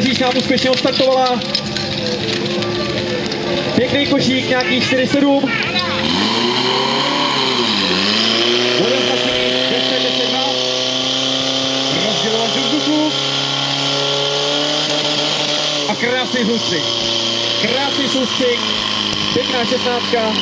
Nádražíš nám úspěšně odstartovala. Pěkný košík, nějaký 4-7. A krásný soustřih. Krásný soustřih. Pěkná šestnáctka.